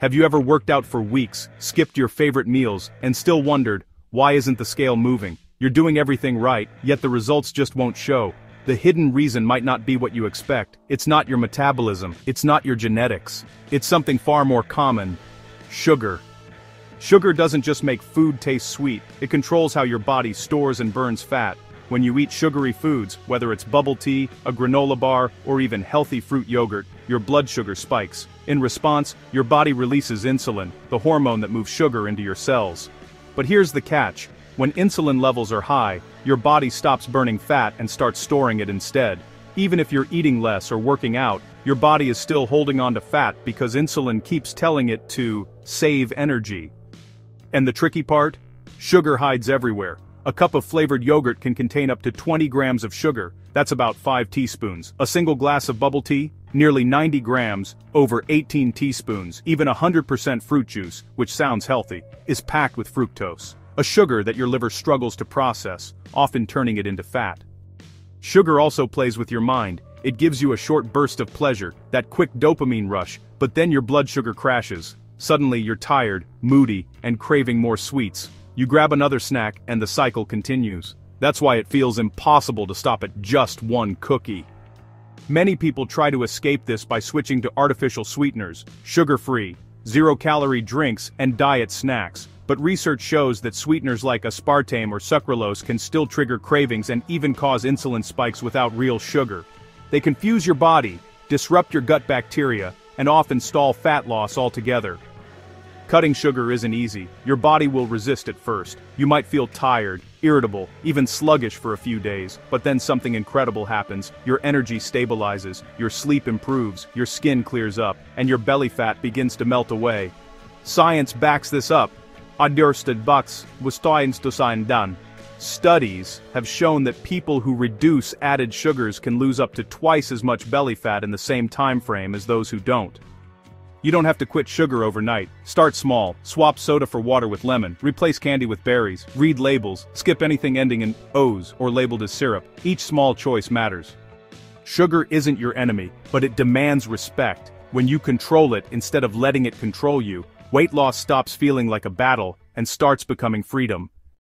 Have you ever worked out for weeks, skipped your favorite meals, and still wondered, why isn't the scale moving? You're doing everything right, yet the results just won't show. The hidden reason might not be what you expect. It's not your metabolism, it's not your genetics. It's something far more common. Sugar. Sugar doesn't just make food taste sweet, it controls how your body stores and burns fat. When you eat sugary foods, whether it's bubble tea, a granola bar, or even healthy fruit yogurt, your blood sugar spikes. In response, your body releases insulin, the hormone that moves sugar into your cells. But here's the catch. When insulin levels are high, your body stops burning fat and starts storing it instead. Even if you're eating less or working out, your body is still holding on to fat because insulin keeps telling it to save energy. And the tricky part? Sugar hides everywhere. A cup of flavored yogurt can contain up to 20 grams of sugar, that's about 5 teaspoons. A single glass of bubble tea? Nearly 90 grams, over 18 teaspoons, even 100% fruit juice, which sounds healthy, is packed with fructose. A sugar that your liver struggles to process, often turning it into fat. Sugar also plays with your mind, it gives you a short burst of pleasure, that quick dopamine rush, but then your blood sugar crashes. Suddenly you're tired, moody, and craving more sweets, you grab another snack and the cycle continues. That's why it feels impossible to stop at just one cookie. Many people try to escape this by switching to artificial sweeteners, sugar-free, zero-calorie drinks, and diet snacks, but research shows that sweeteners like aspartame or sucralose can still trigger cravings and even cause insulin spikes without real sugar. They confuse your body, disrupt your gut bacteria, and often stall fat loss altogether. Cutting sugar isn't easy, your body will resist at first. You might feel tired, irritable, even sluggish for a few days, but then something incredible happens, your energy stabilizes, your sleep improves, your skin clears up, and your belly fat begins to melt away. Science backs this up. Understood bucks was to sign done. Studies have shown that people who reduce added sugars can lose up to twice as much belly fat in the same time frame as those who don't. You don't have to quit sugar overnight. Start small, swap soda for water with lemon, replace candy with berries, read labels, skip anything ending in O's or labeled as syrup. Each small choice matters. Sugar isn't your enemy, but it demands respect. When you control it instead of letting it control you, weight loss stops feeling like a battle and starts becoming freedom.